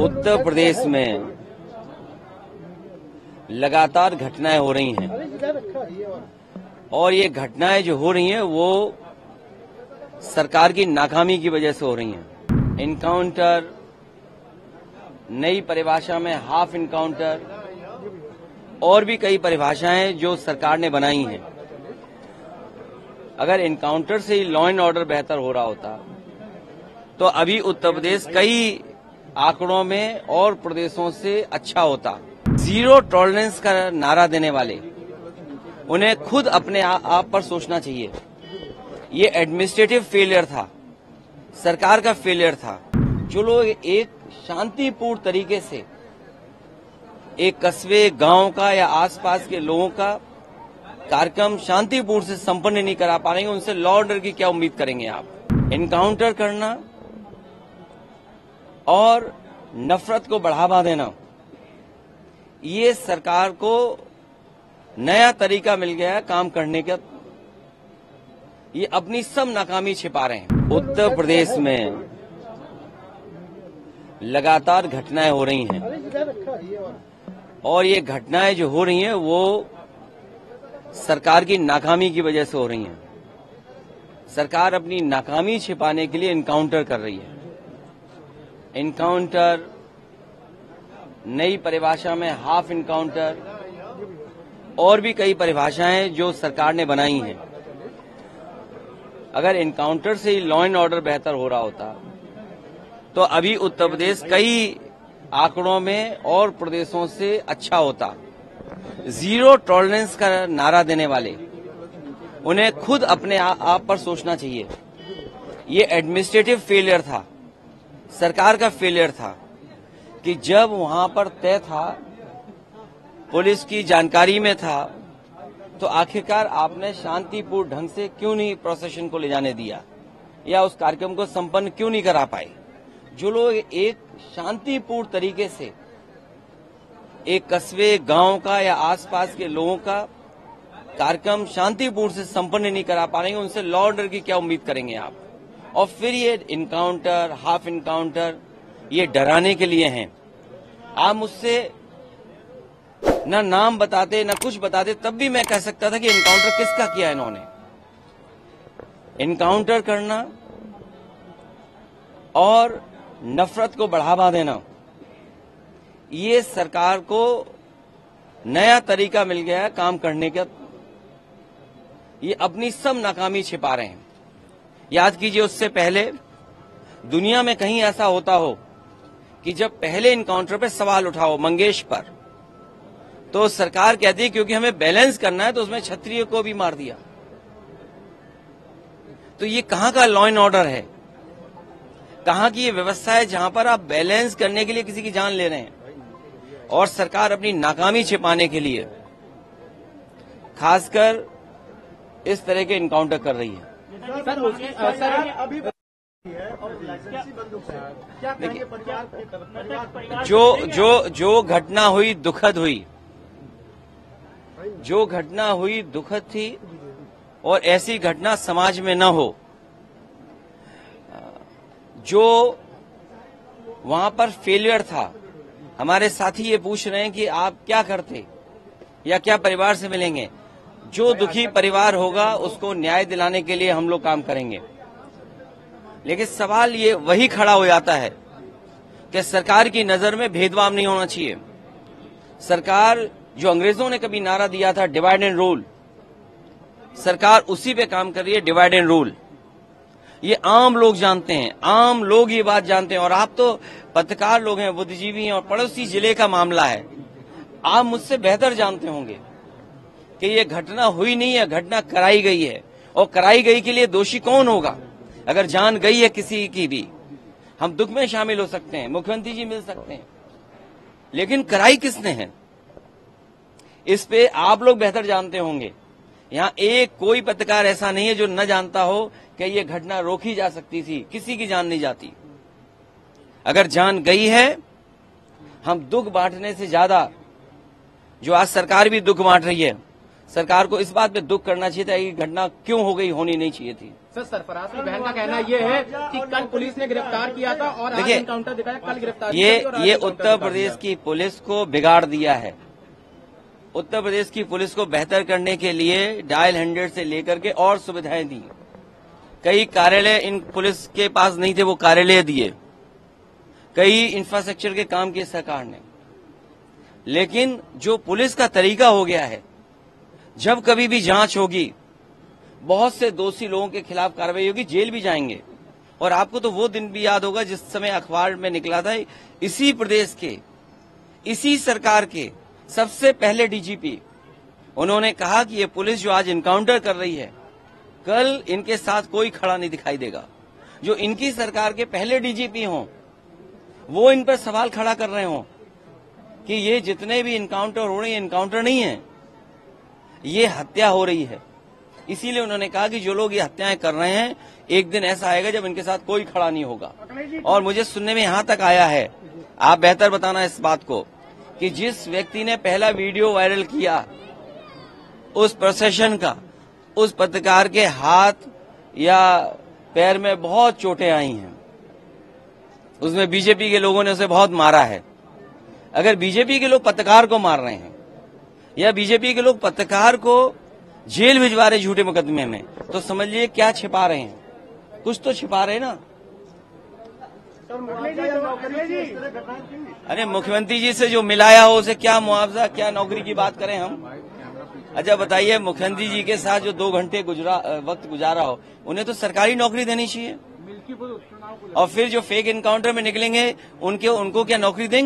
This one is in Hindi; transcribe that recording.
उत्तर प्रदेश में लगातार घटनाएँ हो रही हैं। और ये घटनाएँ जो हो रही हैं, वो सरकार की नाकामी की वजह से हो रही हैं। इनकाउंटर नई परिभाषा में हाफ़ इनकाउंटर और भी कई परिभाषाएँ जो सरकार ने बनाई हैं। अगर इनकाउंटर से ही लॉ एंड ऑर्डर बेहतर हो रहा होता तो अभी उत्तर प्रदेश कई आंकड़ों में और प्रदेशों से अच्छा होता। ज़ीरो टॉलरेंस का नारा देने वाले उन्हें खुद अपने आ, आप पर सोचना चाहिए। ये एडमिनिस्ट्रेटिव फेलियर था सरकार का फेलियर था। जो लोग एक शांतिपूर्ण तरीके से एक कस्बे गाँव का या आसपास के लोगों का कार्यक्रम शांतिपूर्ण से संपन्न नहीं करा पा रहे हैं उनसे लॉ ऑर्डर की क्या उम्मीद करेंगे आप? इनकाउंटर करना और नफरत को बढ़ावा देना। ये सरकार को नया तरीका मिल गया है काम करने का। ये अपनी सब नाकामी छिपा रहे हैं। उत्तर प्रदेश में लगातार घटनाएँ हो रही हैं। और ये घटनाएँ जो हो रही हैं, वो सरकार की नाकामी की वजह से हो रही हैं। सरकार अपनी नाकामी छिपाने के लिए इनकाउंटर कर रही है। इनकाउंटर नई परिभाषा में हाफ़ इनकाउंटर और भी कई परिभाषाएँ जो सरकार ने बनाई हैं। अगर इनकाउंटर से ही लॉ एंड ऑर्डर बेहतर हो रहा होता तो अभी उत्तर प्रदेश कई आंकड़ों में और प्रदेशों से अच्छा होता। ज़ीरो टॉलरेंस का नारा देने वाले, उन्हें खुद अपने आप पर सोचना चाहिए। ये एडमिनिस्ट्रेटिव फेलियर था। सरकार का फेलियर था कि जब वहाँ पर तय था, पुलिस की जानकारी में था तो आखिरकार आपने शांतिपूर्ण ढंग से क्यों नहीं प्रोसेशन को ले जाने दिया? या उस कार्यक्रम को संपन्न क्यों नहीं करा पाए? जो लोग एक शांतिपूर्ण तरीके से, एक कस्बे, गाँव का या आसपास के लोगों का कार्यक्रम शांतिपूर्ण से संपन्न नहीं करा पा रहे हैं, उनसे लॉ ऑर्डर की क्या उम्मीद करेंगे आप? और फिर ये इनकाउंटर हाफ़ इनकाउंटर ये डराने के लिए हैं। आप मुझसे न नाम बताते, न कुछ बताते, तब भी मैं कह सकता था कि इनकाउंटर किसका किया इन्होंने? इनकाउंटर करना और नफरत को बढ़ावा देना। ये सरकार को नया तरीका मिल गया है काम करने का। ये अपनी सब नाकामी छिपा रहे हैं। याद कीजिए उससे पहले, दुनिया में कहीं ऐसा होता हो कि जब पहले इनकाउंटर पे सवाल उठाओ मंगेश पर तो सरकार कहती है, क्योंकि हमें बैलेंस करना है तो उसमें क्षत्रिय को भी मार दिया। तो ये कहाँ का लॉ एंड ऑर्डर है? कहाँ की ये व्यवस्था है जहाँ पर आप बैलेंस करने के लिए किसी की जान ले रहे हैं? और सरकार अपनी नाकामी छिपाने के लिए खासकर इस तरह के इनकाउंटर कर रही है। सर, सर अभी जो जो जो घटना हुई दुखद हुई। जो घटना हुई दुखद थी और ऐसी घटना समाज में न हो। जो वहाँ पर फेलियर था। हमारे साथी ये पूछ रहे हैं कि आप क्या करते या क्या परिवार से मिलेंगे? जो दुखी परिवार होगा, उसको न्याय दिलाने के लिए हम लोग काम करेंगे। लेकिन सवाल ये वही खड़ा हो जाता है कि सरकार की नज़र में भेदभाव नहीं होना चाहिए। सरकार, जो अंग्रेज़ों ने कभी नारा दिया था डिवाइड एंड रूल सरकार उसी पे काम कर रही है डिवाइड एंड रूल ये आम लोग जानते हैं, आम लोग ये बात जानते हैं, और आप तो पत्रकार लोग हैं, बुद्धिजीवी हैं, और पड़ोसी ज़िले का मामला है। आप मुझसे बेहतर जानते होंगे। कि ये घटना हुई नहीं है, घटना कराई गई है। और कराई गई के लिए दोषी कौन होगा? अगर जान गई है किसी की भी, हम दुख में शामिल हो सकते हैं, मुख्यमंत्री जी मिल सकते हैं। लेकिन कराई किसने है? इस पे आप लोग बेहतर जानते होंगे। यहाँ एक कोई पत्रकार ऐसा नहीं है जो न जानता हो कि ये घटना रोकी जा सकती थी, किसी की जान नहीं जाती। अगर जान गई है, हम दुख बांटने से ज़्यादा, जो आज सरकार भी दुख बांट रही है सरकार को इस बात पे दुख करना चाहिए था कि घटना क्यों हो गई होनी नहीं चाहिए थी। सर सरफराज की बहन का कहना ये है कि कल पुलिस ने गिरफ़्तार किया था और देखिए, एनकाउंटर दिखाया कल गिरफ़्तार ये ये उत्तर प्रदेश की पुलिस को बिगाड़ दिया है। उत्तर प्रदेश की पुलिस को बेहतर करने के लिए डायल हंड्रेड से लेकर के और सुविधाएँ दी। कई कार्यालय इन पुलिस के पास नहीं थे वो कार्यालय दिए। कई इंफ्रास्ट्रक्चर के काम किए सरकार ने। लेकिन जो पुलिस का तरीका हो गया है जब कभी भी जाँच होगी, बहुत से दोषी लोगों के खिलाफ कार्रवाई होगी, जेल भी जाएँगे। और आपको तो वो दिन भी याद होगा जिस समय अखबार में निकला था, इसी प्रदेश के, इसी सरकार के सबसे पहले डीजीपी उन्होंने कहा कि ये पुलिस जो आज इनकाउंटर कर रही है, कल इनके साथ कोई खड़ा नहीं दिखाई देगा। जो इनकी सरकार के पहले डीजीपी हों, वो इन पर सवाल खड़ा कर रहे हों कि ये जितने भी इनकाउंटर हो रहे हैं इनकाउंटर नहीं है। ये हत्या हो रही है। इसीलिए उन्होंने कहा कि जो लोग ये हत्याएँ कर रहे हैं एक दिन ऐसा आएगा जब इनके साथ कोई खड़ा नहीं होगा। और मुझे सुनने में यहाँ तक आया है। आप बेहतर बताना इस बात को कि जिस व्यक्ति ने पहला वीडियो वायरल किया उस प्रोसेशन का उस पत्रकार के हाथ या पैर में बहुत चोटें आई हैं। उसमें बीजेपी के लोगों ने उसे बहुत मारा है। अगर बीजेपी के लोग पत्रकार को मार रहे हैं या बीजेपी के लोग पत्रकार को जेल भिजवा रहे झूठे मुकदमे में तो समझ समझिए क्या छिपा रहे हैं। कुछ तो छिपा रहे ना। अरे मुख्यमंत्री जी से जो मिलाया हो, उसे क्या मुआवजा, क्या नौकरी की बात करें हम? अच्छा बताइए, मुख्यमंत्री जी के साथ जो दो घंटे गुजरा वक्त गुजारा हो, उन्हें तो सरकारी नौकरी देनी चाहिए? और फिर जो फेक इनकाउंटर में निकलेंगे, उनके, उनको क्या नौकरी देंगे?